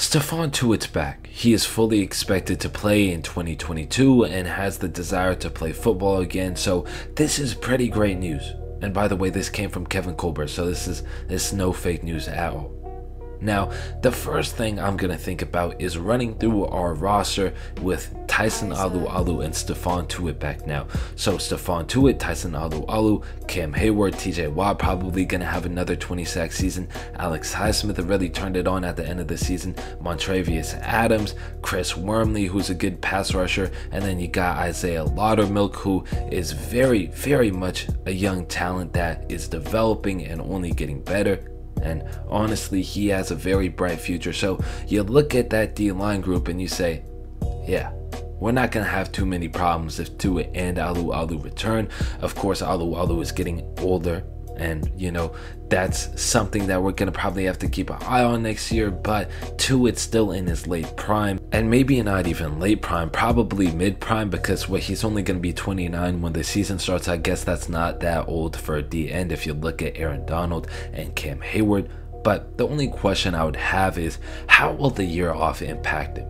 Stephon Tuitt's back. He is fully expected to play in 2022 and has the desire to play football again, so this is pretty great news. And by the way, this came from Kevin Colbert, so this is this is no fake news at all. Now, the first thing I'm going to think about is running through our roster with Tyson Alualu and Stephon Tuitt back now. So Stephon Tuitt, Tyson Alualu, Cam Hayward, TJ Watt probably going to have another 20 sack season. Alex Highsmith really turned it on at the end of the season. Montravius Adams, Chris Wormley, who's a good pass rusher. And then you got Isaiah Loudermilk, who is very, very much a young talent that is developing and only getting better. And honestly, he has a very bright future. So you look at that D line group and you say, yeah, we're not going to have too many problems if Tuitt and Alualu return. Of course, Alualu is getting older and you know that's something that we're gonna probably have to keep an eye on next year but Tuitt's still in his late prime and maybe not even late prime probably mid prime because what he's only gonna be 29 when the season starts. I guess that's not that old for a D end if you look at Aaron Donald and Cam hayward but the only question I would have is how will the year off impact him?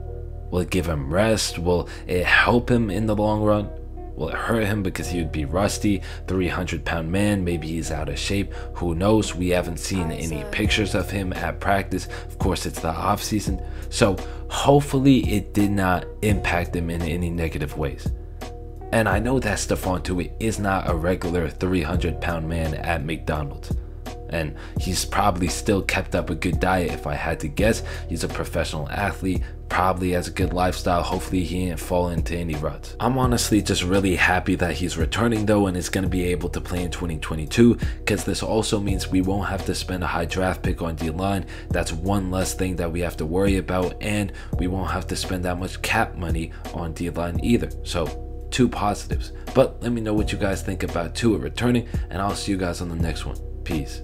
Will it give him rest? Will it help him in the long run Will it hurt him because he would be rusty? 300 pound man, maybe he's out of shape. Who knows? We haven't seen any pictures of him at practice. Of course, it's the off season. So hopefully it did not impact him in any negative ways. And I know that Stephon Tuitt is not a regular 300 pound man at McDonald's and he's probably still kept up a good diet if I had to guess. He's a professional athlete, probably has a good lifestyle. Hopefully he didn't fall into any ruts. I'm honestly just really happy that he's returning though and is going to be able to play in 2022 because this also means we won't have to spend a high draft pick on D-line. That's one less thing that we have to worry about and we won't have to spend that much cap money on D-line either. So two positives. But let me know what you guys think about Tuitt returning and I'll see you guys on the next one. Peace.